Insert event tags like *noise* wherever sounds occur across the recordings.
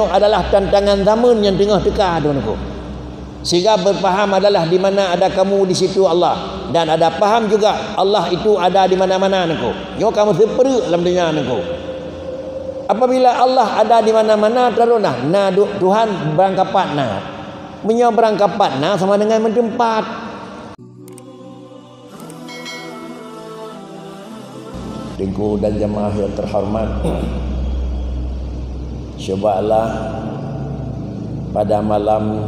katanya adalah tantangan zaman yang tengah teka tuan-tuan. Sehingga berfaham adalah di mana ada kamu di situ Allah dan ada faham juga Allah itu ada di mana-mana engkau. Yo kamu seperti dalam dunia engkau. Apabila Allah ada di mana-mana terunah nah Tuhan berangkapat nah. Menyo berangkapat nah sama dengan mentempat. Tengku dan jemaah yang terhormat. Cobalah pada malam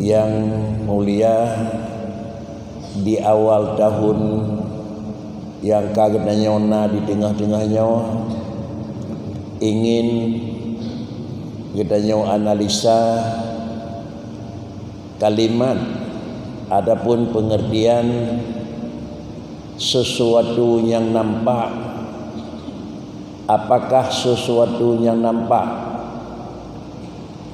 yang mulia di awal tahun yang kagetnya nyona di tengah-tengahnya ingin kita nyaw analisa kalimat adapun pengertian sesuatu yang nampak apakah sesuatu yang nampak?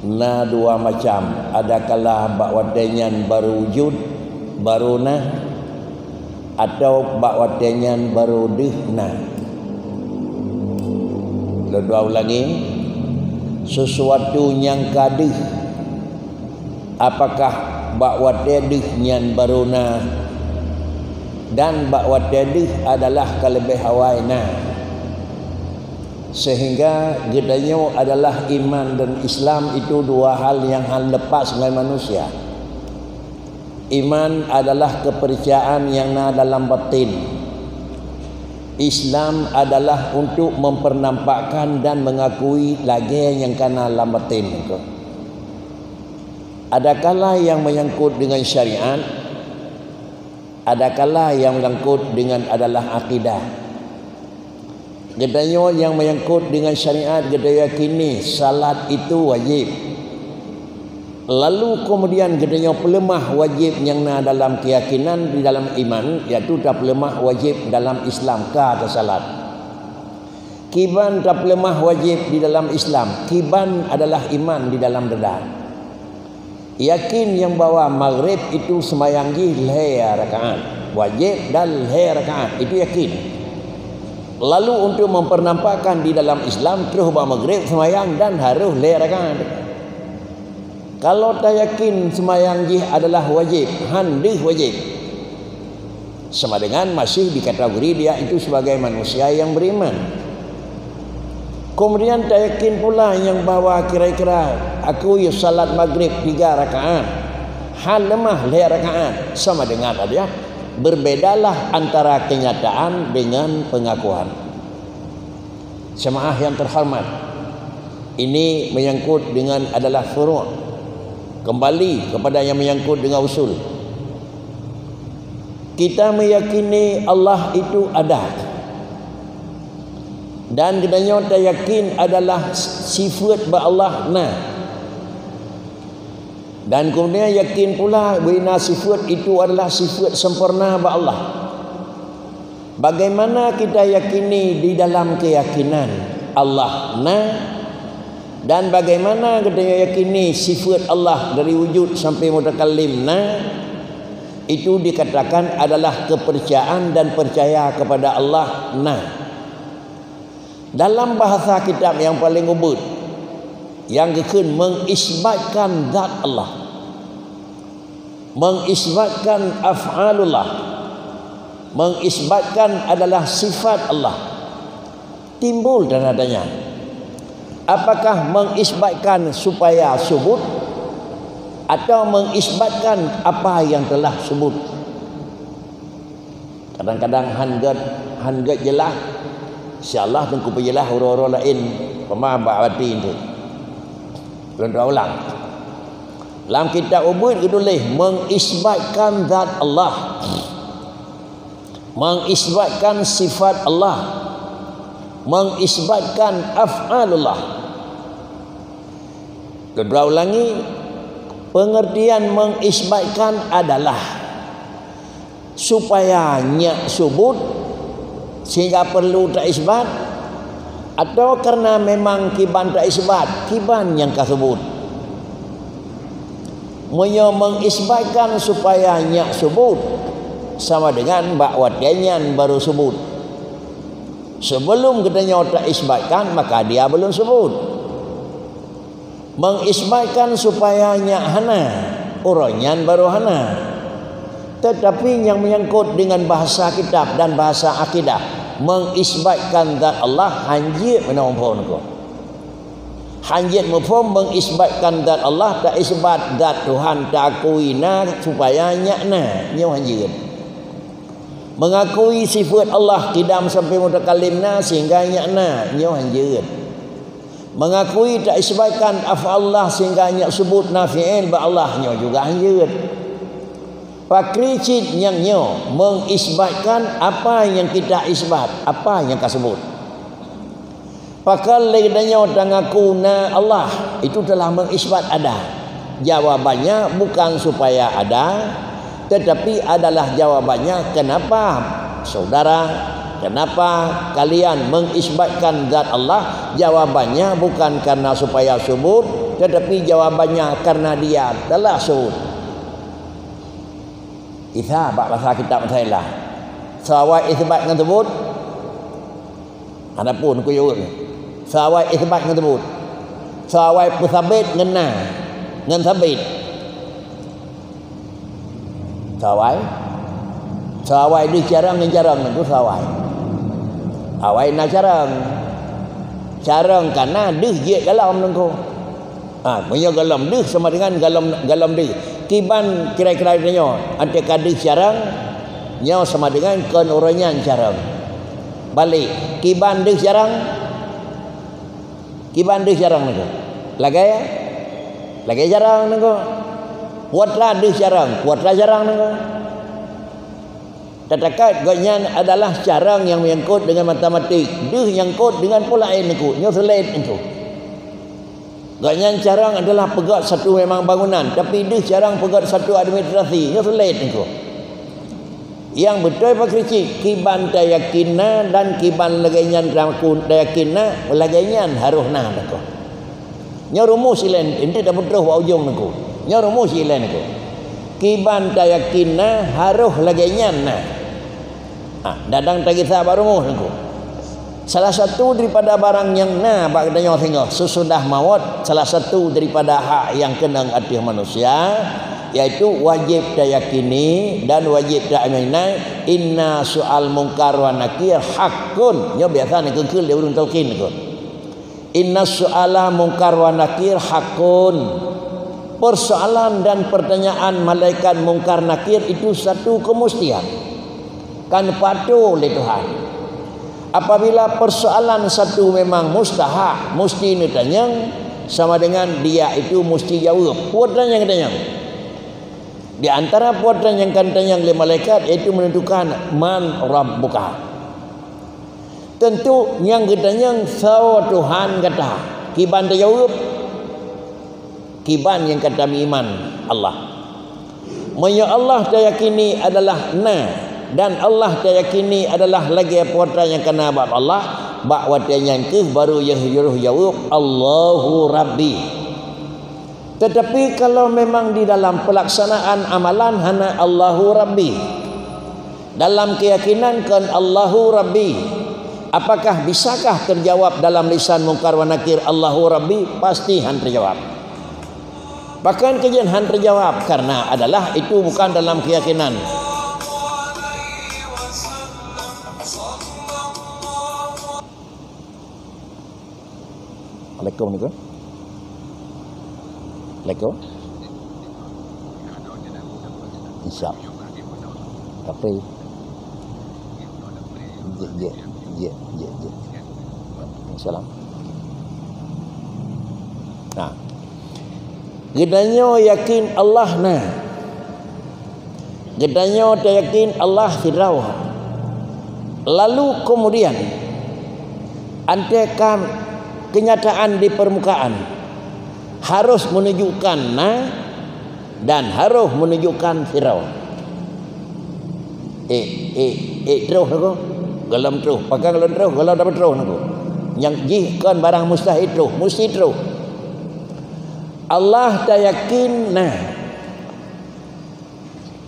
Na dua macam. Adakala bakwatenyan baru wujud baru na atau bakwatenyan baru dihna dua ulangi. Sesuatu yang kadih. Apakah bakwatedih nyan baru na dan bakwatedih adalah kalebih hawai na sehingga gedanya adalah iman dan Islam itu dua hal yang hal lepas dengan manusia. Iman adalah kepercayaan yang ada dalam batin. Islam adalah untuk mempernampakkan dan mengakui lagi yang kena dalam batin itu. Adakala yang menyangkut dengan syariat Adakala yang menyangkut dengan adalah akidah Gedanya yang menyangkut dengan syariat Kita yakini salat itu wajib. Lalu kemudian gedanya pelemah wajib yang ada dalam keyakinan di dalam iman Iaitu tak pelemah wajib dalam Islam ke atau salat. Kiban tak pelemah wajib di dalam Islam Kiban adalah iman di dalam dada. Yakin yang bawa maghrib itu semayang leher rakaat. Wajib dan leher rakaat Itu yakin Lalu untuk mempernampakkan di dalam Islam terus bawa maghrib semayang dan harus lerakan. Kalau tak yakin semayang jih adalah wajib, handih wajib. Sama dengan masih di kategori dia itu sebagai manusia yang beriman. Kemudian tak yakin pula yang bawa kira-kira aku ya salat maghrib tiga rakaat. Hal lemah leh rakaat sama dengan ada berbedalah antara kenyataan dengan pengakuan. Jemaah yang terhormat, ini menyangkut dengan adalah furu' kembali kepada yang menyangkut dengan usul. Kita meyakini Allah itu ada. Dan kita yakin adalah sifat ba Allah nah dan kemudian yakin pula bahawa sifat itu adalah sifat sempurna bagi Allah. Bagaimana kita yakini di dalam keyakinan Allah? Na dan bagaimana kita yakini sifat Allah dari wujud sampai mutakallim na itu dikatakan adalah kepercayaan dan percaya kepada Allah. Na dalam bahasa kitab yang paling ubud yang kekun mengisbatkan zat Allah. Mengisbatkan af'alullah. Mengisbatkan adalah sifat Allah. Timbul dan adanya. Apakah mengisbatkan supaya subut? Atau mengisbatkan apa yang telah sebut kadang-kadang hangat hangat jelas insyaallah tengku pejelah huruf-huruf lain. Pemah ba'ati itu Tuan-tuan ulang. Dalam kitab ubud ditulis mengisbatkan zat Allah. Mengisbatkan sifat Allah. Mengisbatkan af'alullah. Kedua ulangi pengertian mengisbatkan adalah supaya nyak subut sehingga perlu tak isbat atau karena memang kiban tak isbat kiban yang kasebut. Menyo mengisbatkan supaya nyak sebut sama dengan bahawa denyan baru sebut. Sebelum kita tak isbatkan maka dia belum sebut. Mengisbatkan supaya nyak hana uronyan baru hana. Tetapi yang menyangkut dengan bahasa kitab dan bahasa akidah mengisbatkan zat Allah hanjir mana umpun ko hanjir mufhum mengisbatkan zat Allah tak isbat zat Tuhan tak akui na supaya nyak na nyaw hanjir mengakui sifat Allah kidam sampai mutakalimna sehingga nyakna nyo hanjeun mengakui tak isbatkan Allah sehingga nyak sebut nafi'il ba Allah nyo juga pakricit yang nyo mengisbatkan apa yang kita isbat apa yang kita sebut. Pakal ledanyo dangaku na Allah itu telah mengisbat ada. Jawabannya bukan supaya ada tetapi adalah jawabannya kenapa saudara kenapa kalian mengisbatkan zat Allah? Jawabannya bukan karena supaya subut tetapi jawabannya karena dia telah subut Itha bak bahasa kitab lah Sawai isbat dengan sebut Adapun ku yuk Sawai isbat dengan sebut Sawai pusabit ngena Ngen sabit. Sawai sawai di carang ni carang tu sawai awai na carang. Carang kana deh je galam nengko ha punya galam deh sama dengan galam galam deh kiban kira-kira nyo ante kadih carang nyo sama dengan kon carang balik kiban deh carang kiban deh carang nengko lagi lagi jarang nengko kuatlah dia jarang kuatlah jarang nengah tetakat ganyan adalah jarang yang menyangkut dengan matematik. Dia yang kod dengan pula air niku nyo selit itu ganyan jarang adalah pegat satu memang bangunan tapi dia jarang pegat satu administrasi. Nyo selit niku yang betul Pak Krici kiban dayakina dan kiban laganyan raku dayakina laganyan harus nah nyo rumus silen ini dah betul wa ujung nya rumus ilan itu kiban tayakinna haruh lagi nyanna ha, dadang tagi sabar rumus itu salah satu daripada barang yang na bak danyo singo sesudah maut salah satu daripada hak yang kena hati manusia yaitu wajib dayakini dan wajib dayakini inna soal mungkar wa nakir hakun nya biasa ni kengkul dia urung talqin tu inna soala mungkar wa nakir hakun persoalan dan pertanyaan malaikat mungkar nakir itu satu kemustian. Kan patuh oleh Tuhan apabila persoalan satu memang mustahak mesti ditanya sama dengan dia itu mesti jawab puatan yang ditanya di antara puatan yang akan tanya oleh malaikat itu menentukan man rabbuka tentu yang ditanya sawa Tuhan kata. Kiban jawab kiban yang kata iman Allah. Maya Allah tayakini adalah na dan Allah tayakini adalah lagi apa yang kena bab Allah. Bak watan yang ke baru yang yuruh jawab Allahu Rabbi. Tetapi kalau memang di dalam pelaksanaan amalan hana Allahu Rabbi. Dalam keyakinan kan Allahu Rabbi. Apakah bisakah terjawab dalam lisan mungkar wa nakir Allahu Rabbi pasti han terjawab. Bahkan kajian Han terjawab karena adalah itu bukan dalam keyakinan. Assalamualaikum ni Assalamualaikum. Insya Tapi Ya, ya, ya, ya, ya. Assalamualaikum. Nah, Gedanya yakin Allah na. Gedanya yakin Allah firau. Lalu kemudian antekan kenyataan di permukaan. Harus menunjukkan na dan harus menunjukkan firau. Eh eh eh terus aku. Galam terus. Pakai galam terus. Galam dapat terus aku. Yang jihkan barang mustahil terus. Mesti terus. Allah tak yakin nah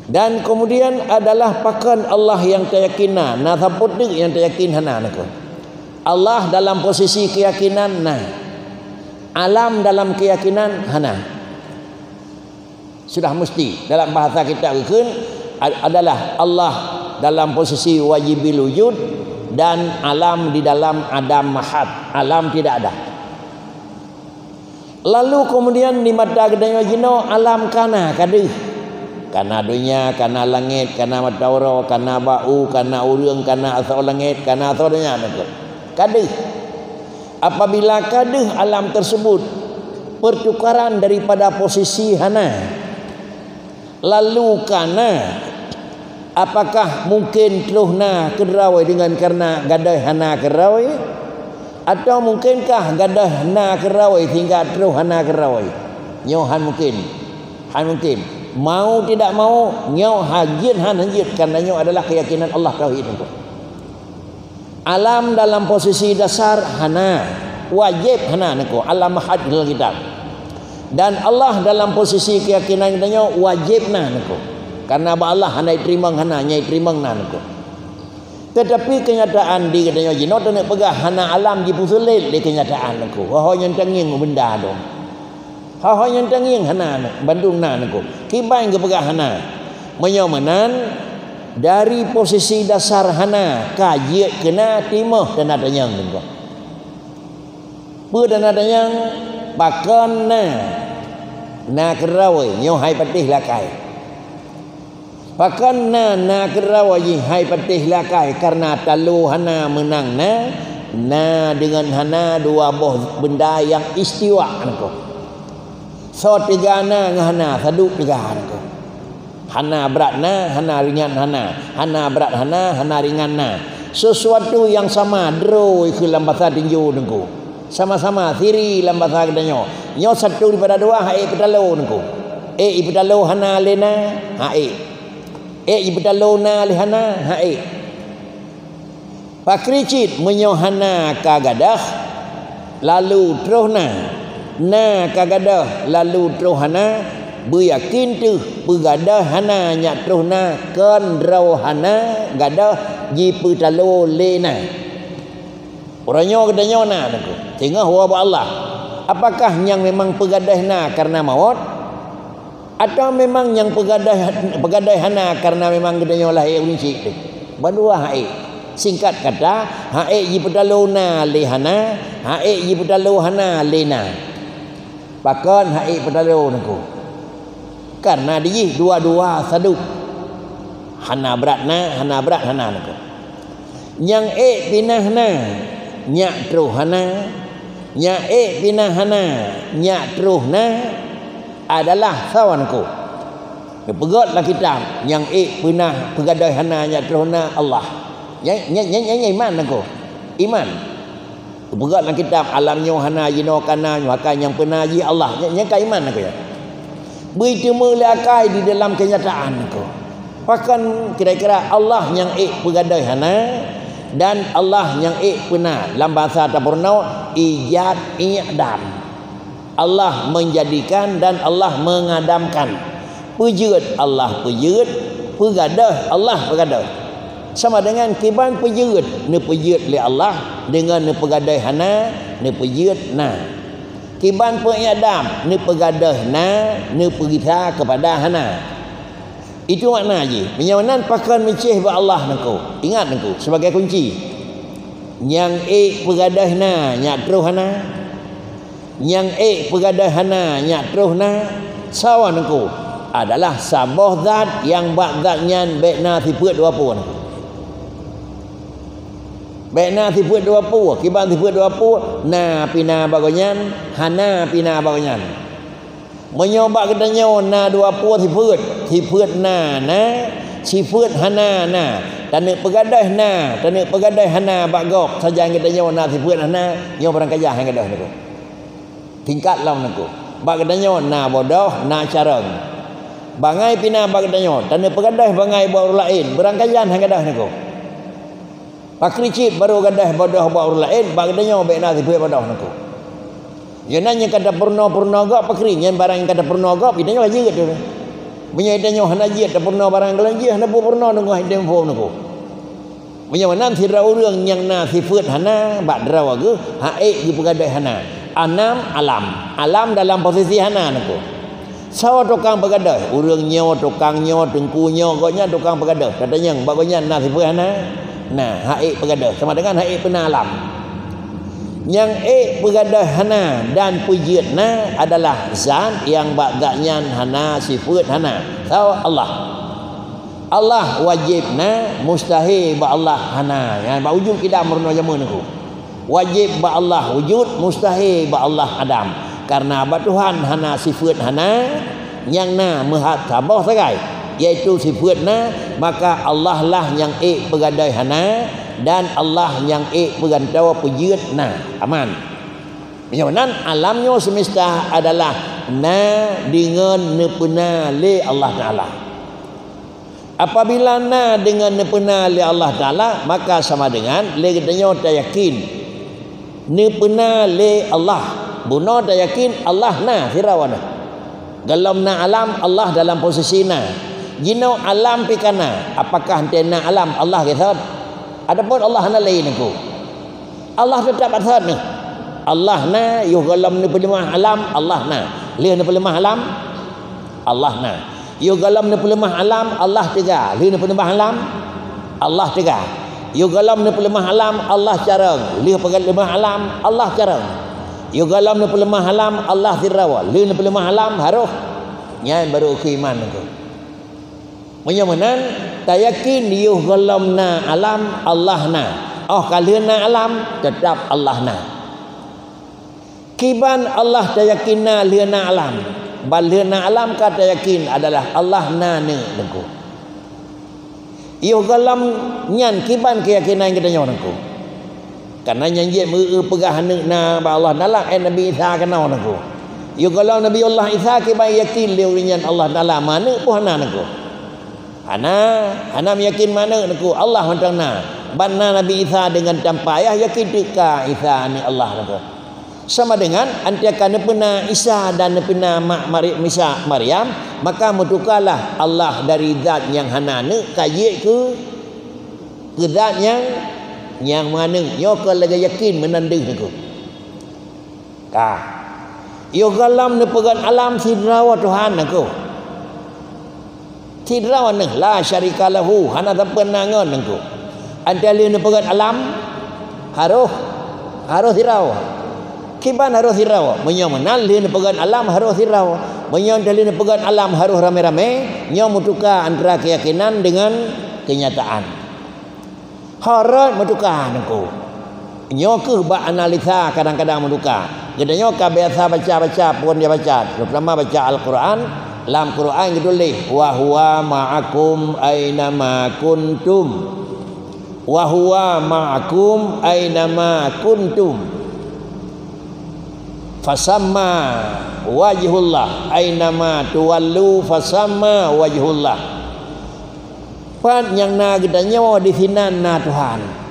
dan kemudian adalah pakan Allah yang tak yakin nah sabut yang tak yakin hana nak Allah dalam posisi keyakinan nah. Alam dalam keyakinan hana sudah mesti dalam bahasa kita kan adalah Allah dalam posisi wajibil wujud dan alam di dalam adam mahad alam tidak ada. Lalu kemudian di mata kedanya jino alam kana kadih kana dunia kana langit kana matawara kana bau kana urang kana asal langit kana asal dunia kadih apabila kadih alam tersebut pertukaran daripada posisi hana lalu kana apakah mungkin teruhna kerawai dengan karena gadai hana kerawai? Atau mungkinkah gadai hana kerawai hingga teruh hana kerawai? Nyohan mungkin. Han mungkin. Mau tidak mau nyoh hajin han hajin kerana nyoh adalah keyakinan Allah tauhid itu alam dalam posisi dasar hana wajib hana nako alam had dalam kitab dan Allah dalam posisi keyakinan kita wajib nah nako karena Allah hanai terima hana nyai terima nan ko. Tetapi kenyataan di katanya jino tu pegah hana alam di pusulit di kenyataan ko. Ha yang tenging benda tu. Ha yang tenging hana bandung nan ko. Kibai ke pegah hana. Menyomanan dari posisi dasar hana kaji kena timah dan ada yang tu. Pu dan ada yang bakon na na kerawai nyohai patih lakai. Pakan na na kerawaji hai patih lakai karena talu hana menang na na dengan hana dua boh benda yang istiwa anko. So tiga na ngahana sadu tiga anko. Hana berat na, hana ringan hana. Hana berat hana, hana ringan na. Sesuatu yang sama dro iku lambasa tinju nengku. Sama-sama siri lambasa kedanyo. Nyo satu daripada dua hai petalo nengku. Eh ipetalo hana lena, hai Eh ibu talona lihana hai. Pakricit menyohana kagadah lalu terusna na kagadah lalu terusna beryakin tu bergadah hana nyak terusna kan hana gadah ji putalo lena. Orangnya kedanya na tu. Tengah wa Allah. Apakah yang memang pegadah na karena maut? atau memang yang pegadai pegadai hana karena memang gedenya lahir unci tu badua hae singkat kata hae ji pedaluna lehana hae ji pedalu hana lena pakon hae pedalu naku karena dia dua-dua sadu hana beratna hana berat hana naku yang e pinahna nyak truhana nyak e pinahana nyak truhna adalah sawanku. Pegatlah kita yang ik pernah pegadai hana nya terhona Allah. Yang yang yang, yang iman aku. Iman. Pegatlah kita alamnya hana jino kana maka yang pernah ji Allah. Yang yang iman aku ya. Begitu melakai di dalam kenyataan aku. Bahkan kira-kira Allah yang ik pegadai hana dan Allah yang ik pernah dalam bahasa Tapurno ijad i'dam. Allah menjadikan dan Allah mengadamkan. Pujud Allah pujud, pegadah Allah pegadah. Sama dengan kiban pujud, ne pujud li Allah dengan ne pegadah hana, ne pujud na. Kiban pengadam, ne pegadah na, ne perita kepada hana. Itu makna je. Penyawanan pakan mecih ba Allah nengko. Ingat nengko sebagai kunci. Yang e pegadah na, nyak terus hana yang eh pegadai hana nyak terus na sawan aku adalah sabah zat yang bak zat nyan baik na tiput dua pun baik na tiput dua pu kiban tiput dua pu na pina bagonyan hana pina bagonyan menyobak kedanya na dua pu tiput tiput na na sifut hana na tanuk pegadai na tanuk pegadai hana bak gok. Saja kita nyawa na sifut hana nyawa barang kajah yang kedah ni tingkat lam naku bagdanyo na bodoh na carang bangai pina bagdanyo tanda pegadah bangai baru lain. Berangkayan hang gadah naku pakricit baru gadah bodoh baru lain bagdanyo be na tipu bodoh naku ya nanya kata purna purna gak pakri nyen barang kata purna gak pidanyo aja gitu punya idanyo hana jiat ta purna barang gelanji hana purna nunggu hidem fo naku punya mana sira urang yang na sifat hana bak drawa ge hae di pegadai hana Anam alam. Alam dalam posisi hana aku. Sawa tukang bergadah. Urang nyo, tukang nyo, tengku nyo. Koknya tukang bergadah. Katanya, bagusnya nak sifat hana. Nah, haik bergadah. Sama dengan haik pernah alam. Yang ek bergadah hana dan pujiat na adalah zat yang bagaknya hana sifat hana. Tahu Allah. Allah wajib na mustahil ba Allah hana. Yang ba wujud kita merno jaman aku. Wajib ba Allah wujud mustahil ba Allah adam karena apa Tuhan hana sifat hana yang na mehat tabah sagai iaitu sifat na maka Allah lah yang ek pegadai hana dan Allah yang ek pegantau pujiat na. Aman. Mana? Alamnya semesta adalah na dengan nepena le Allah Ta'ala. Apabila na dengan nepena le Allah Ta'ala maka sama dengan le katanya tak yakin. Nepena le Allah. Buno dah yakin Allah na firawana. Galam na alam Allah dalam posisi na. Jino alam pikana. Apakah ente na alam Allah kata? Adapun Allah na lain aku. Allah tetap ada ni. Allah na yu galam ni pelemah alam Allah na. Lihat ni pelemah alam Allah na. Yu galam ni pelemah alam Allah tiga. Lihat ni pelemah alam Allah tiga. Yu galam ni pelemah alam Allah carang. Lihat pelemah alam Allah carang. Yo galam ni pelemah halam Allah tirawa. Li ni pelemah halam haruh. Nya baru ke iman tu. Menyamanan tak yakin yo galam na alam Allah na. Oh kalian na alam tetap Allah na. Kiban Allah tak yakin na lian na alam. Bal lian na alam kata yakin adalah Allah na ne nengku. Yo galam nyan kiban keyakinan kita nyawa nengku. Karena nyanyi mu pegah nak na Allah dalam eh Nabi Isa kenal aku. Yo kalau Nabi Allah Isa ke baik yakin dia urinyan Allah dalam mana pun hana aku. Ana ana yakin mana aku Allah macam na. Banna Nabi Isa dengan tanpa ayah yakin deka Isa ni Allah aku. Sama dengan antiakan pernah Isa dan pernah Mak Maryam Isa Maryam maka mutukalah Allah dari zat yang hana ne kaya ke ke zat yang yang mana? Yo ke lagi yakin menanding aku ka yo galam ne pegan alam sidrawa Tuhan aku sidrawa ne la syarika lahu hana tapenangan aku antali ne pegan alam haruh haruh sirawa kiban haruh sirawa menyo menal li ne pegan alam haruh sirawa menyo antali ne pegan alam haruh rame-rame nyo mutuka antara keyakinan dengan kenyataan Harat menukar aku. Nyoke ba analisa kadang-kadang menukar. Kita nyoka biasa baca-baca pun dia baca. Terutama baca Al-Quran. Dalam Quran itu lih. Wa huwa ma'akum aina kuntum. Wa huwa ma'akum aina kuntum. Fasamma wajhullah aina ma tuwallu fasamma wajhullah. Pat yang na kita nyawa di sinan na Tuhan.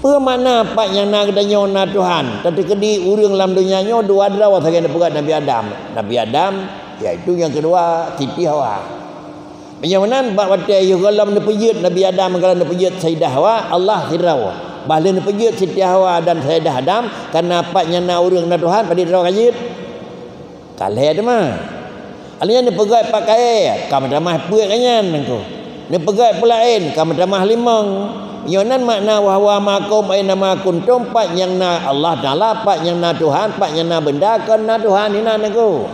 Apa mana pak yang na kita nyawa na Tuhan? Tapi kedi urang dalam dunia nyawa dua ada awak sakit pegat Nabi Adam. Nabi Adam iaitu yang kedua Siti Hawa. Menyamanan pak wate yo galam ne pejut Nabi Adam galam ne pejut Sayyidah Hawa Allah tirawa. Bahlen ne pejut Siti Hawa dan Sayyidah Adam karena pak yang na urang na Tuhan pada dirawa kajit. Kalih ada mah. Alnya ni pegat pakai kamu damah puak kanyan nengko. Ni pegat pula lain kamu damah limang. Yonan makna wahwa makum aina ma kuntum pak yang na Allah Taala pak yang na Tuhan pak yang na benda kan na Tuhan ina nengko.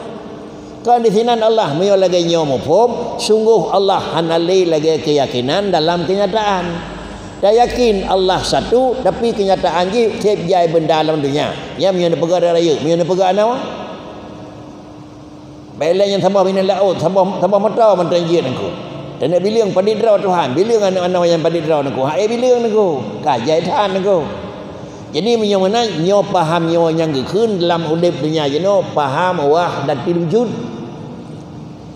Kan di sini Allah meyo lagi nyo mufhum sungguh Allah hanali lagi keyakinan dalam kenyataan. Dah yakin Allah satu tapi kenyataan je tiap jai benda dalam dunia. Yang meyo pegat raya, meyo pegat nawa. Baiklah yang tambah bina laut, tambah tambah mata mantan dia nengku. Dan nak bilang pada draw Tuhan, bilang anak-anak yang pada draw nengku. Hai bilang nengku, kajai tahan nengku. Jadi yang mana nyo paham nyo yang gekun dalam urip dunia jeno paham wah dan wujud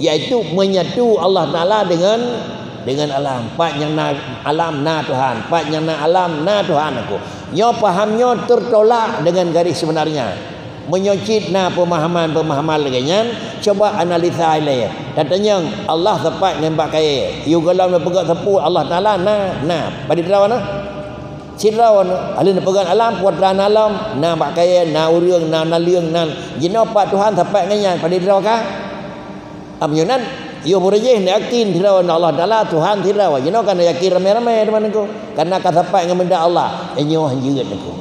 yaitu menyatu Allah Taala dengan dengan alam. Pak yang na alam na Tuhan, pak yang na alam na Tuhan aku. Nyo paham nyo tertolak dengan garis sebenarnya menyocit na pemahaman-pemahaman lagi. Coba analisa ile katanya Allah tepat nembak kaya you galau nak pegang tepu Allah Taala na na. Pada tahu na? Cirau ahli nak pegang alam puatran alam na pakaian na urang na naliang na jino pak Tuhan tapak nganyan pada dirau ka amyunan yo burajih ni yakin dirau Allah Taala Tuhan dirau jino kan yakin ramai-ramai teman aku karena kata tapak dengan benda Allah. Enyo hanjirat aku.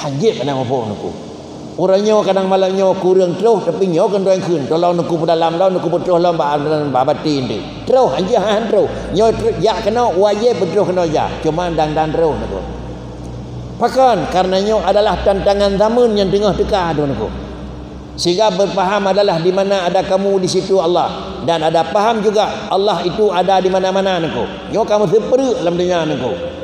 Hanjit pada apa aku Orangnya kadang malangnya kurang terus tapi nyo kan doang kun. Kalau nak ku dalam lawan nak ku terus lawan ba ba batin dia. Terus hanya han terus. Nyo ya kena wajib betul kena ya. Cuma dan dan terus nak. Pakan karenanya adalah tantangan zaman yang tengah dekat tu nak. Sehingga berfaham adalah di mana ada kamu di situ Allah dan ada faham juga Allah itu ada di mana-mana nak. Nyo kamu seperti dalam dunia nak.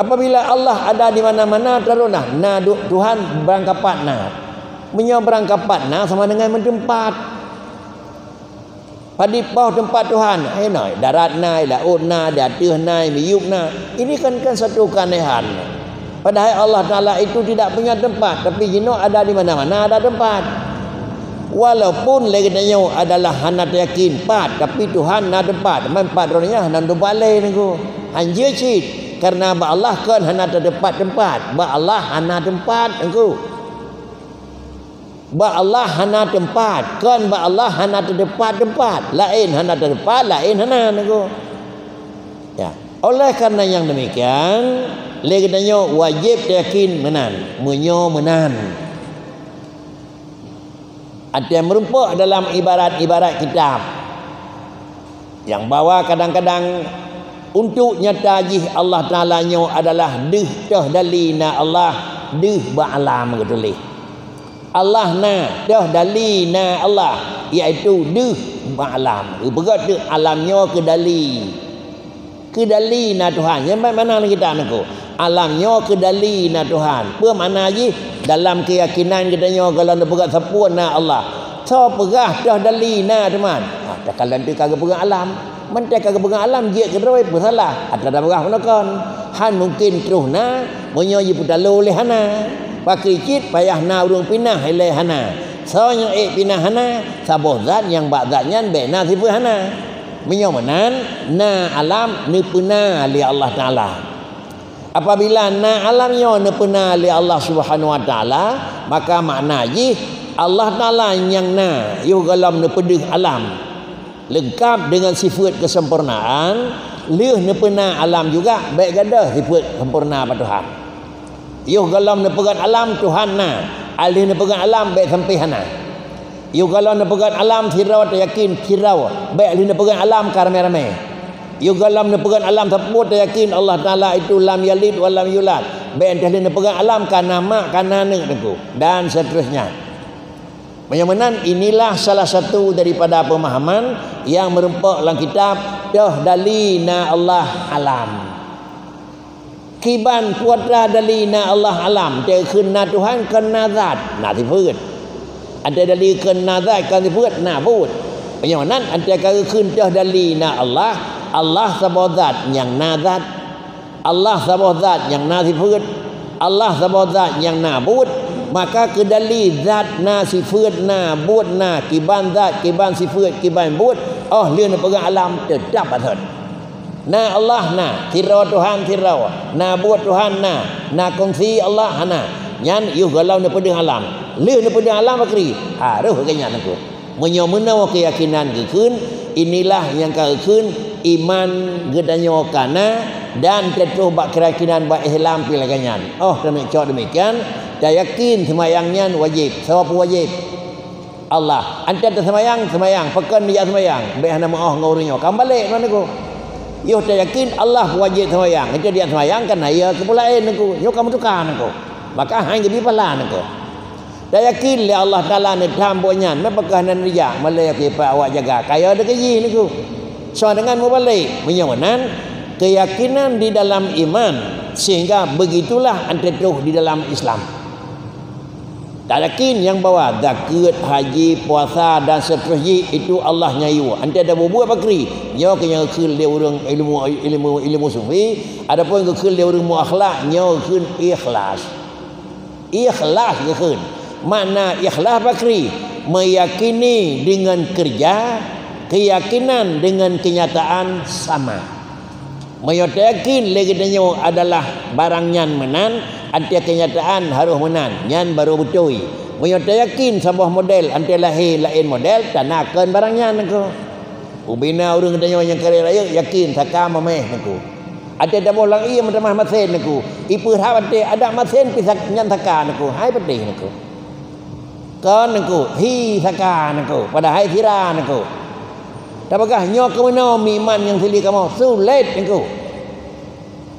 Apabila Allah ada di mana-mana terunah. Nah Tuhan berangkapat nah. Menyo berangkapat nah sama dengan mentempat. Padi tempat Tuhan. Eh noi, darat nai, laut nai, datuh nai, miyuk nai. Ini kan kan satu keanehan. Padahal Allah Taala itu tidak punya tempat, tapi jino ada di mana-mana ada tempat. Walaupun legendanya adalah hana yakin pat, tapi Tuhan ada tempat. Mempat rohnya hana balik niku. Hanya cit karena ba Allah kan hana tempat tempat ba Allah hana tempat engkau ba Allah hana tempat. Kan ba Allah hana tempat tempat lain hana tempat lain hana engkau ya. Oleh karena yang demikian legenanya wajib yakin menan menyo menan ada yang merumpuk dalam ibarat-ibarat kitab. Yang bawa kadang-kadang untuk nyata Allah Taala nyo adalah deh dah dalina Allah deh ba'alam ketulih Allah na dah dalina Allah iaitu deh ba'alam berat tu alamnya ke dali ke dalina Tuhan. Yang mana kita nak alamnya ke dalina Tuhan. Apa mana je dalam keyakinan kita nyo kalau nak berat sempurna Allah. So perah dah dalina teman. Ah tak kalau tu kagak berat alam Menteri pegang alam dia ke derai bersalah. Ada dah berah menakan. Han mungkin terus na menyoyi putalu oleh hana. Pakai cit payah na urung pinah oleh hana. So yang ek pinah hana saboh zat yang bak zatnya bena sifu hana. Menyomanan na alam ni puna li Allah Taala. Apabila na alamnya ni puna li Allah Subhanahu Wa Taala, maka makna ji Allah Taala yang na yu galam ni pedih alam lengkap dengan sifat kesempurnaan. Liuh ne pernah alam juga baik gada sifat sempurna pada Tuhan. Yuh galam ne pegat alam Tuhan na. Alih ne pegat alam baik sampai hana yuh galam ne pegat alam sirau yakin sirau. Baik alih ne pegat alam karame-rame yuh galam ne pegat alam taput yakin Allah Taala itu lam yalid wa lam yulad. Baik alih ne pegat alam kana mak kana nek dan seterusnya Menyamanan inilah salah satu daripada pemahaman yang merempak dalam kitab dah dalina Allah alam. Kiban puatra dalina Allah alam. Dia kena Tuhan kena zat. Nak diput. Ada dalil kena zat kan diput. Nak put. Menyamanan ada kata kena dalina Allah. Allah sabah zat yang nazat. Allah sabah zat yang nazifut. Allah sabah zat yang nabut maka kedali zat na sifat na buat na kiban zat kiban sifat kiban buat oh lien pegang alam tetap betul na Allah na tirau Tuhan tirau na buat Tuhan na na kongsi Allah na. Nyan yu galau na pedang alam lien na pedang alam bakri haruh kenya aku menyomena keyakinan gekun inilah yang kekun iman gedanyo kana dan tetuh bak keyakinan bak ihlam pilaganyan oh demikian demikian dan yakin semayangnya wajib. Sebab wajib? Allah. Anda tak semayang semayang. Pekan dia semayang. Baik nama oh ngorinya kamu balik mana ku yo tak yakin Allah wajib semayang. Itu dia semayang kan ya kepulain aku. Yo kamu tukar aku. Maka hang jadi pala aku. Dan yakin le Allah Taala ne tambonya mapakah nan riya malay ke pa awak jaga. Kaya ada kaji niku so dengan mubalik menyawanan keyakinan di dalam iman. Sehingga begitulah antara di dalam Islam tak yakin yang bawa zakat, haji, puasa dan seterusnya itu Allah nyayu. Anda ada buat bakri. Nyo kena kul dia orang ilmu ilmu ilmu sufi, adapun ke kul dia orang mu akhlak, nyo kun ikhlas. Ikhlas ke kun. Mana ikhlas bakri? Meyakini dengan kerja, keyakinan dengan kenyataan sama. Mayo yakin lagi adalah barang nyan menan, antia kenyataan harus menan. Nyan baru betul. Mayo yakin sebuah model antia lahir lain model tanakan barang nyan aku. Ubina orang tanya yang kare raya yakin saka mameh aku. Ada dah bolang iya macam masin aku. Ipu hawat ada masin pisak nyan saka aku. Hai pedih aku. Kan aku hi saka aku. Pada hai sira aku. Apakah nyok ke mana miman yang sili kamu? Sulit engkau.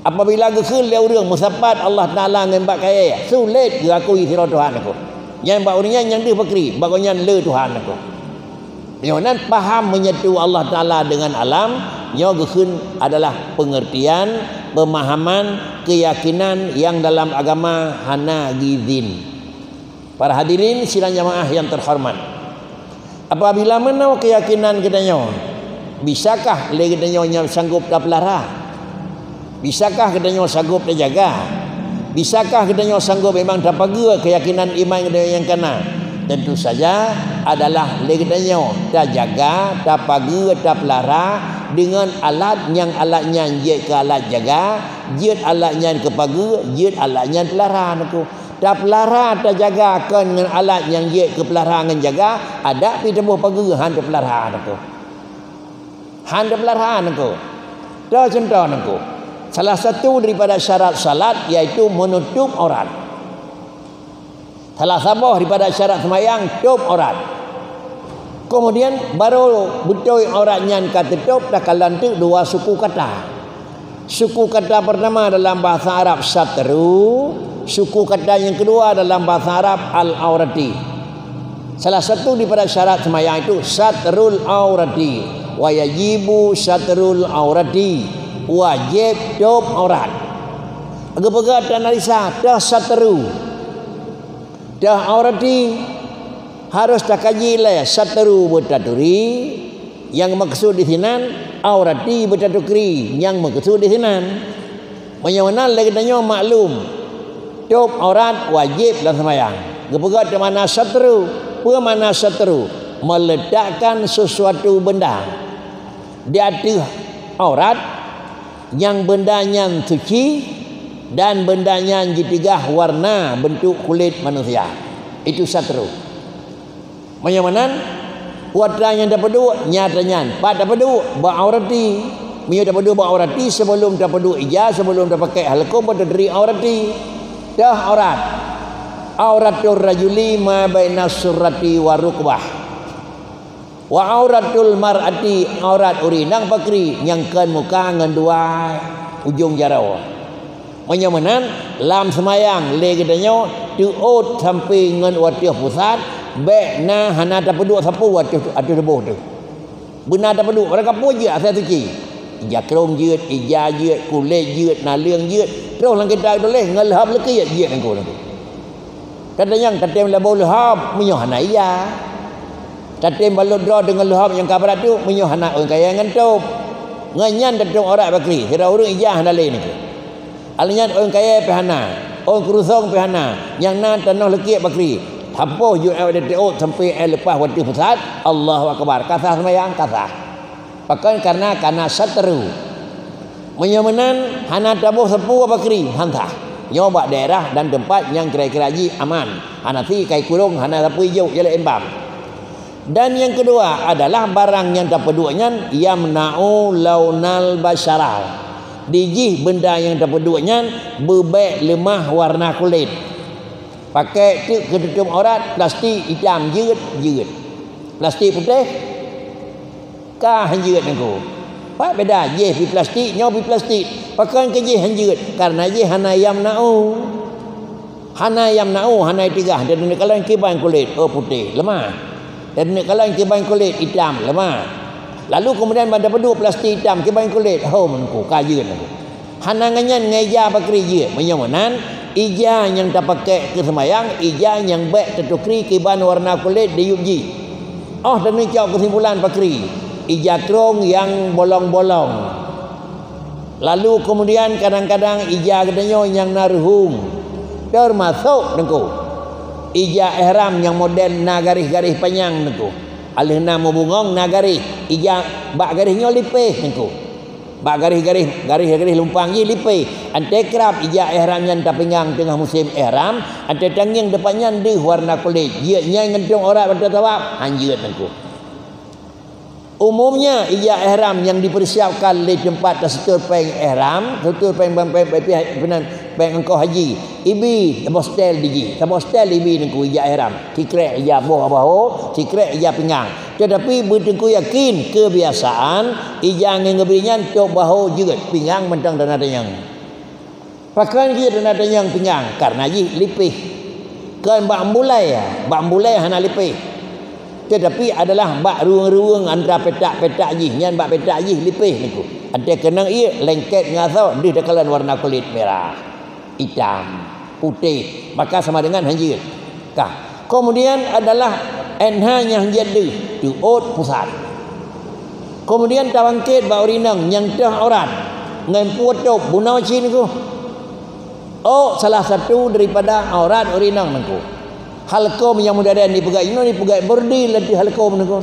Apabila gekul dia urang musapat Allah Taala ngembak kaya. Sulit ke aku isi Tuhan aku. Yang bak urangnya yang dia fakri, bagusnya le Tuhan aku. Yang paham menyetu Allah Taala dengan alam, nyok gekun adalah pengertian, pemahaman, keyakinan yang dalam agama hana gizin. Para hadirin sidang jamaah yang terhormat. Apabila mana keyakinan kita nyo? Bisakah le kita nyo sanggup dah pelara? Bisakah kita nyo sanggup dah jaga? Bisakah kita nyo sanggup memang dah pagar keyakinan iman kita yang kena? Tentu saja adalah nyo dah jaga, dah pagar, dah pelara. Dengan alat yang alatnya jid ke alat jaga, jid alatnya ke pagar, jid alatnya pelara aku dah pelara dah jaga. Kan dengan alat yang dia ke pelara dengan jaga ada pi tebuh pagi han pelara aku han pelara aku dah contoh aku salah satu daripada syarat salat iaitu menutup aurat salah satu daripada syarat semayang tutup aurat kemudian baru betul auratnya kata tutup dah kalan tu dua suku kata suku kata pertama dalam bahasa Arab satru suku kata yang kedua dalam bahasa Arab al-aurati. Salah satu daripada syarat semayang itu satrul aurati. Wa yajibu satrul aurati. Wajib tutup aurat. Agak-agak dan analisa dah satru. Dah aurati harus tak kaji lah satru bertaturi yang maksud di sini aurati bertaturi yang maksud di sini. Bagaimana lagi tanya maklum tutup aurat wajib dalam sembahyang. Gepegat ke mana seteru? Apa mana seteru? Meledakkan sesuatu benda di atas aurat yang bendanya suci dan bendanya jitigah warna bentuk kulit manusia. Itu seteru. Bagaimana? Kuatlah yang dapat dua, nyatanya. Pak dapat dua, beraurati. Mio dapat dua beraurati sebelum dua ijaz, sebelum dapat pakai halkum, pada diri aurati dah aurat auratul rajuli ma baina surati wa rukbah wa auratul mar'ati aurat urinang pakri yang kan muka ngan dua ujung jarau menyamanan lam semayang le gedanya tu ot sampai ngan watiah pusat be na hana ta pedu sapu watiah atu debuh tu benar ta pedu mereka puji asal suci Ija krong jut, ija jut, kulit jut, naliang jut. Terus lang kita boleh ngelhab ya jut nang kono. Katanya katem la boleh hab menyoh na iya. Katem balot dro dengan lehab yang kabarat tu menyoh na orang kaya ngantup. Nganyan datung orang bakri. Kira urung ija hana le ni. Alinyan orang kaya pehana. Orang kurusong pehana. Yang nan tanah lekik bakri. Hampo jut awak dia sampai lepas waktu pusat. Allahu akbar. Kasah semayang kasah. Pakai karena karena seteru. Menyamanan hana tabuh sepu apa keri hanta. Nyoba daerah dan tempat yang kira-kira ji aman. Hana ti kai kurung hana tapu hijau jala embam. Dan yang kedua adalah barang yang tak peduanya yamna'u launal basyaral. Diji benda yang tak peduanya bebek lemah warna kulit. Pakai tu ketutup aurat plastik hitam jerit jerit. Plastik putih kah hanjirat aku. Pak beda je pi plastik nyo pi plastik. Pakai ke je hanjirat karena je hana yam nau. Hana yam nau hana tiga dan kalau kiban kulit oh putih lemah. Dan ni kalau kiban kulit hitam lemah. Lalu kemudian pada pedu plastik hitam kiban kulit oh menku kajian aku. Hana nganyan ngeja pakri je menyomanan ija yang tak pakai ke semayang ija yang baik tetukri kiban warna kulit di yuji. Oh dan ni kesimpulan pakri ijatrong yang bolong-bolong. Lalu kemudian kadang-kadang ija katanya yang narhum. Termasuk nengku. Ija ihram yang model na garis-garis panjang nengku. Alih nama bungong na garis. Ija bak garisnya lipih nengku. Bak garis-garis, garis-garis lumpang ye lipai. Ante kerap ija ihram yang tapingang tengah musim ihram, ante tanging depannya de warna kulit. Ye nya ngentung orang tawaf, hanjut nangku. Umumnya ija ihram yang dipersiapkan di tempat tersetur peng ihram, tersetur peng peng peng peng peng engkau haji. Ibi hostel diji. Sama hostel ibi nangku ija ihram. Tikrek ija boh bahu, tikrek ija pinggang. Tetapi bertengku yakin kebiasaan ijang yang ngeberinya tok bahu juga pinggang mentang dan ada yang. Pakai dia dan ada yang pinggang karena ji lipih. Kan bak mulai ya, bak mulai hana lipih. Tetapi adalah bak ruang-ruang antara petak-petak ji, nyan bak petak ji lipih niku. Ada kena ia lengket ngasau di dekalan warna kulit merah, hitam, putih, maka sama dengan hanjir. Kah. Kemudian adalah enhanya jadi diut pusat kemudian tawangkit bau rinang yang dah orang ngan putuk bunau cin ku oh salah satu daripada aurat urinang nangku halkom yang mudah dan dipegai ini dipegai berdil lagi halkom nangku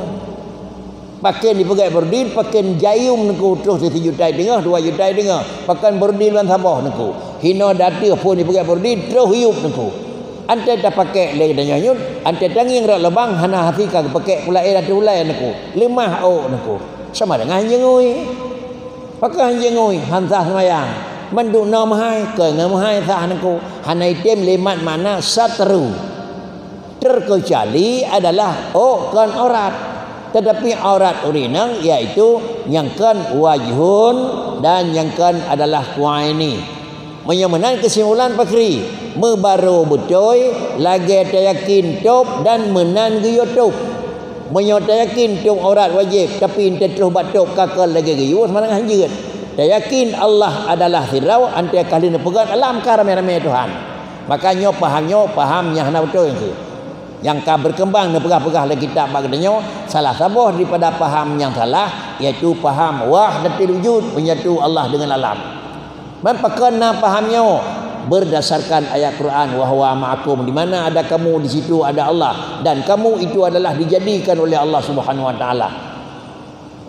pakai dipegai berdil pakai jayum nangku terus satu juta dengar dua juta dengar. Pakai berdil dan sabah nangku hino dati pun dipegai berdil terus hiup nangku ante dah pakai lagi dan nyanyut ante tanging rak lebang hana hati ka pakai pula air tu ulai naku lemah au naku sama dengan jengui pakai jengui hanzah semayang. Menduk hai ke hai sah naku hana item lemat mana satru terkecuali adalah oh kan aurat. Tetapi aurat urinang iaitu yang kan wajhun dan yang kan adalah kuaini menyamanan kesimpulan pakri mebaru betul lagi yakin top dan menan giyo top. Menyota yakin top aurat wajib tapi ente terus batuk kakal lagi giyo semana hanjir dia yakin Allah adalah firau ante kali ni pegang alam ka ramai-ramai Tuhan? Makanya pahamnya pahamnya hana betul itu yang ka berkembang ni pegah-pegah lagi kitab bagdanya salah sabuh daripada paham yang salah iaitu paham wahdatul wujud menyatu Allah dengan alam Mempakana pahamnya berdasarkan ayat Quran wahwa ma'akum di mana ada kamu di situ ada Allah dan kamu itu adalah dijadikan oleh Allah Subhanahu wa taala.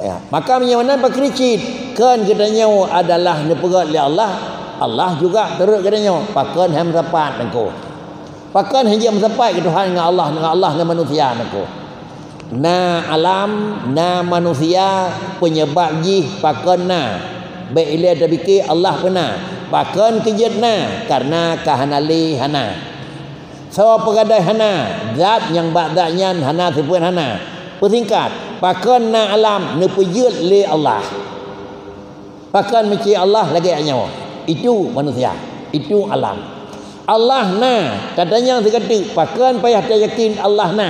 Ya, maka mana berkericit kan katanya adalah nepegat oleh Allah. Allah juga terus katanya pakan ham sapat engkau. Pakan hanya mencapai ke Tuhan dengan Allah dengan Allah dengan manusia engkau. Na alam na manusia penyebab jih pakan na. Baik ilah dah fikir Allah pernah bahkan kejatna karena kahanali hana. Sawa pegadai hana zat yang ba'danya hana sepun hana. Persingkat bahkan na alam nepejut li Allah. Bahkan meci Allah lagi nyawa. Itu manusia itu alam Allah na katanya sekata bahkan payah tak yakin Allah na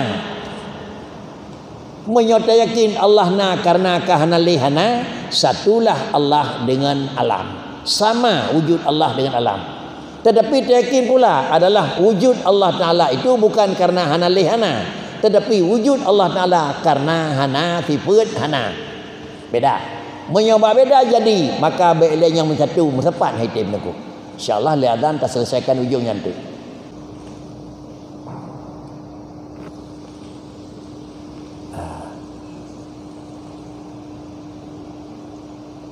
menyota yakin Allah na karena kahanali hana satulah Allah dengan alam. Sama wujud Allah dengan alam. Tetapi yakin pula adalah wujud Allah Ta'ala itu bukan karena hana lihana tetapi wujud Allah Ta'ala karena hana sifat hana. Beda. Menyoba beda jadi maka be'ilah yang satu mesepat hitam aku insyaAllah lihadan tak selesaikan ujungnya itu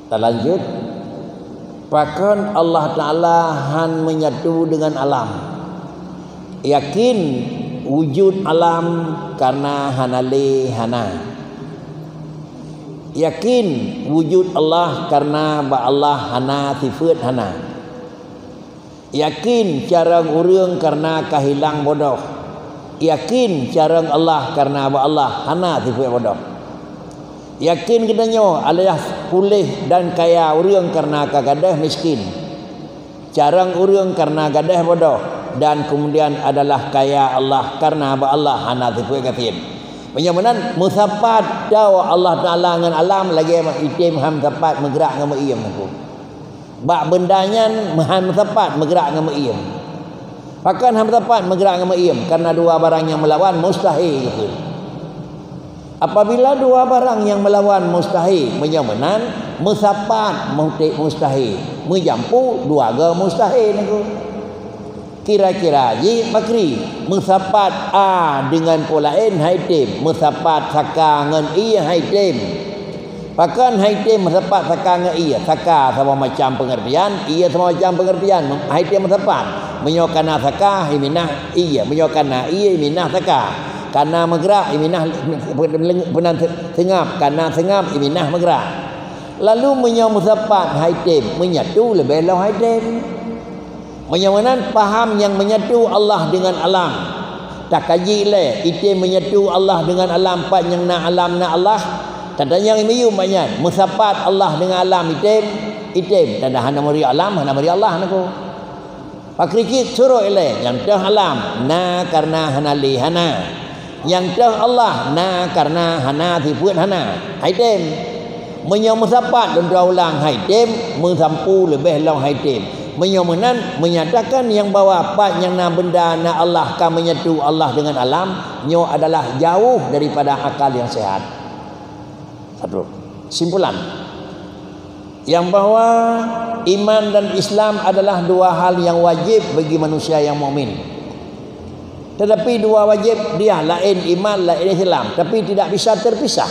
Tak lanjut. Bahkan Allah Ta'ala han menyatu dengan alam. Yakin wujud alam karena hanali hana. Yakin wujud Allah karena ba Allah hana sifat hana. Yakin cara urang karena kahilang bodoh. Yakin cara Allah karena ba Allah hana sifat bodoh. Yakin kenanya alias pulih dan kaya urang karena kagadah miskin. Jarang urang karena gadah bodoh dan kemudian adalah kaya Allah karena apa Allah hana tipu katin. Menyamanan musapat dawa Allah Taala dengan alam lagi itim ham tepat menggerak dengan iem aku. Bak bendanya ham tepat menggerak dengan iem. Pakan ham tepat menggerak dengan iem karena dua barang yang melawan mustahil gitu. Apabila dua barang yang melawan mustahil menyamanan musapat mustahil menjampu dua ga mustahil itu kira-kira ji makri musapat a dengan pola n haitim musapat saka dengan i haitim Pakan haitim sepat saka dengan ia. Saka sama macam pengertian. Ia sama macam pengertian. Haitim sepat. Menyokana saka iminah iya. Menyokana iya iminah saka. Karena menggerak iminah *laughs* penang sengap. Karena sengap iminah menggerak. Lalu menyok sepat haitim. Menyatu lebih lah haitim. Menyawanan faham yang menyatu Allah dengan alam. Tak kaji le. Itim menyatu Allah dengan alam. Pak yang nak alam nak Allah. Tandanya yang miyu banyak. Musapat Allah dengan alam itim. Itim. Tanda hana mari alam. Hana mari Allah naku. Pakrikit suruh ile. Yang dah alam. Na karena hana li hana. Yang dah Allah. Na karena hana sifut hana. Itim. Menyong musapat dan dua ulang haitim. Musampu lebih long haitim. Menyomenan menyatakan yang bawa apa yang na benda na Allah kan menyatu Allah dengan alam. Nyo adalah jauh daripada akal yang sehat. Satu. Simpulan. Yang bahawa iman dan Islam adalah dua hal yang wajib bagi manusia yang mukmin. Tetapi dua wajib dia lain iman lain Islam, tapi tidak bisa terpisah.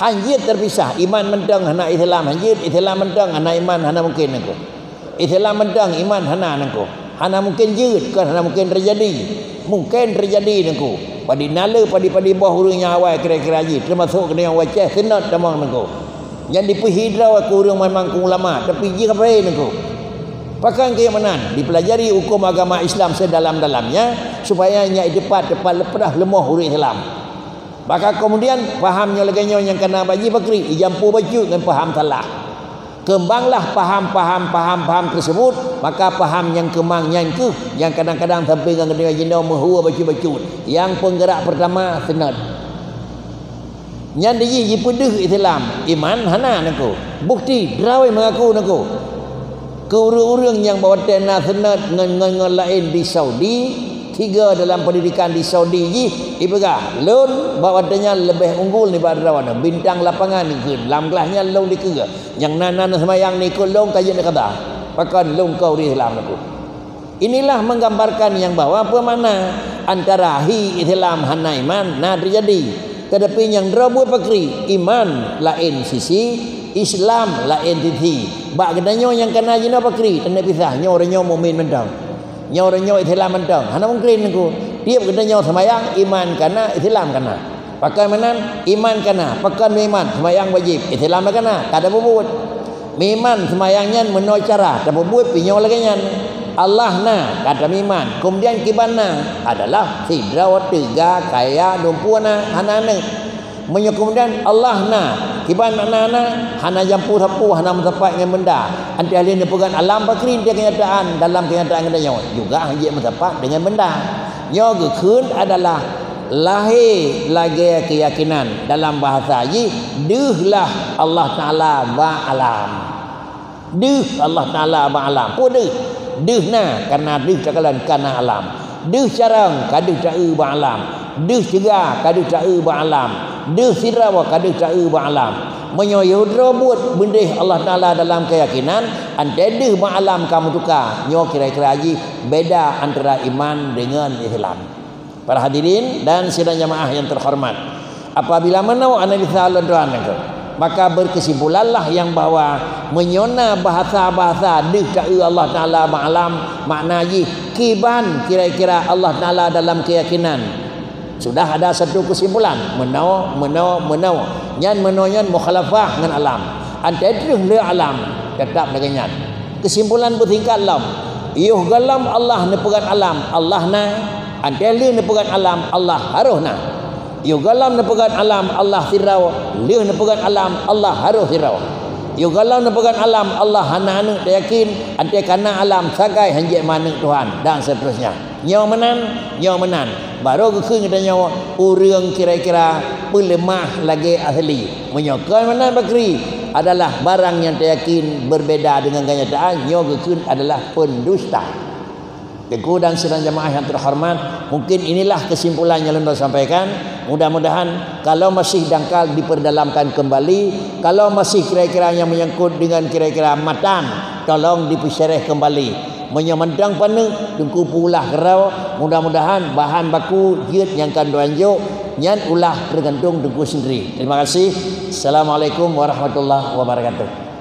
Hanya terpisah iman mentang hana Islam, hanya Islam mentang hana iman hana mungkin aku. Islam mentang iman hana aku. Hana mungkin jid kan hana mungkin terjadi. Mungkin terjadi aku padi nala padi padi bawah hurungnya awal kira-kira haji termasuk kena yang wajah senat tamang nengko yang diperhidrau aku hurung memang ku ulama tapi jika apa nengko pakai ke mana dipelajari hukum agama Islam sedalam-dalamnya supaya nya depat depat lepas lemah hurung Islam maka kemudian fahamnya lagi yang kena bagi bakri ijampu baju dengan faham salah kembanglah paham-paham paham-paham tersebut. Maka paham yang kemang yang ke yang kadang-kadang sampai dengan dengan jindo mahua baca-baca yang penggerak pertama senad yang dia ji pedih Islam. Iman hana nako. Bukti drawai mengaku nako. Ke urang yang bawa tanah senad dengan lain di Saudi tiga dalam pendidikan di Saudi. Ji ibegah lon bawa tanya lebih unggul ni pada rawan. Bintang lapangan ni. Ke lam kelasnya lon di ke yang nanan semayang ni ke lon kajian ni kata pakan lon kau di Islam aku. Inilah menggambarkan yang bahawa apa mana antara hi Islam hana iman nah terjadi. Tetapi yang drabu pakri iman lain sisi Islam lain sisi. Bak kedanyo yang kena jina pakri tanda pisah nyo orang nyo mukmin mentang nyawa orang nyawa Islam mentang. Hana mungkin aku. Dia kena nyawa semayang iman kana Islam kana. Pakai mana iman kana. Pakai iman semayang wajib. Islam kana. Tak ada bubut. Miman semayangnya menurut cara. Tak bubut pinyaw lagi nyan. Allah na kata miman. Kemudian kibana adalah sidra tiga kaya dumpu na kemudian Allah na. Kiban anak-anak hana jampu sapu hana mendapat dengan benda. Anti ahli ni pegang alam bakri dia kenyataan. Dalam kenyataan kita nyawa. Juga hanya mendapat dengan benda. Nyawa gekun adalah lahir lagi keyakinan. Dalam bahasa ji dehlah Allah Taala ba alam deh Allah Taala ba alam apa deh deh na karena deh cakalan karena alam. Deh carang kadu ta ba alam deh cegah kadu ta ba alam dia sirawa kada cai ba'alam menyoyodra buat benda Allah Ta'ala dalam keyakinan antara ba'alam kamu tukar. Nyo kira-kira haji beda antara iman dengan Islam. Para hadirin dan sidang jamaah yang terhormat apabila menau analisa tuan itu maka berkesimpulanlah yang bahawa menyona bahasa-bahasa dih Allah Ta'ala ba'alam makna haji kiban kira-kira Allah Ta'ala dalam keyakinan sudah ada satu kesimpulan. Menau menau menau nyan menau nyan mukhalafah dengan alam. Antara le alam tetap dengan kesimpulan bertingkat lam yuh galam Allah nepegan alam. Allah na. Antara le nepegan alam Allah harus na. Yuh galam nepegan alam Allah sirau le nepegan alam Allah harus sirau yuh galam nepegan alam Allah hana anu yakin antara kana alam sagai hanjek mana Tuhan dan seterusnya. Nyawa menan nyawa menan. Baru ke kita nyawa urang kira-kira pelemah lagi ahli. Menyokan mana bakri adalah barang yang teryakin berbeza dengan kenyataan nyawa ke adalah pendusta Teguh dan sedang jemaah yang terhormat Mungkin inilah kesimpulan yang lembaga sampaikan. Mudah-mudahan Kalau masih dangkal diperdalamkan kembali Kalau masih kira-kira yang menyangkut dengan kira-kira matan Tolong dipersyarah kembali. Menyamandang panah Tunggu pula kerau mudah-mudahan bahan baku jid yang akan dianjuk nyan ulah tergantung dengan sendiri. Terima kasih. Assalamualaikum warahmatullahi wabarakatuh